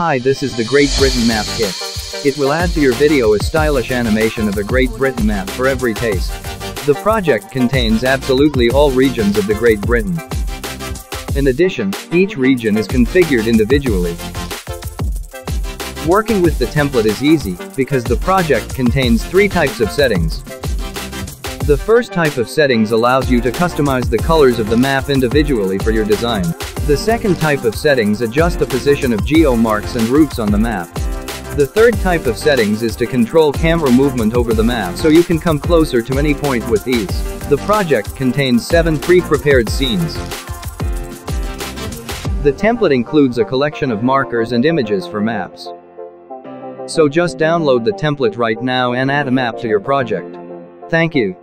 Hi this is the Great Britain Map Kit. It will add to your video a stylish animation of a Great Britain map for every taste. The project contains absolutely all regions of the Great Britain. In addition, each region is configured individually. Working with the template is easy, because the project contains three types of settings. The first type of settings allows you to customize the colors of the map individually for your design. The second type of settings adjust the position of geo marks and routes on the map. The third type of settings is to control camera movement over the map so you can come closer to any point with ease. The project contains 7 pre-prepared scenes. The template includes a collection of markers and images for maps. So just download the template right now and add a map to your project. Thank you.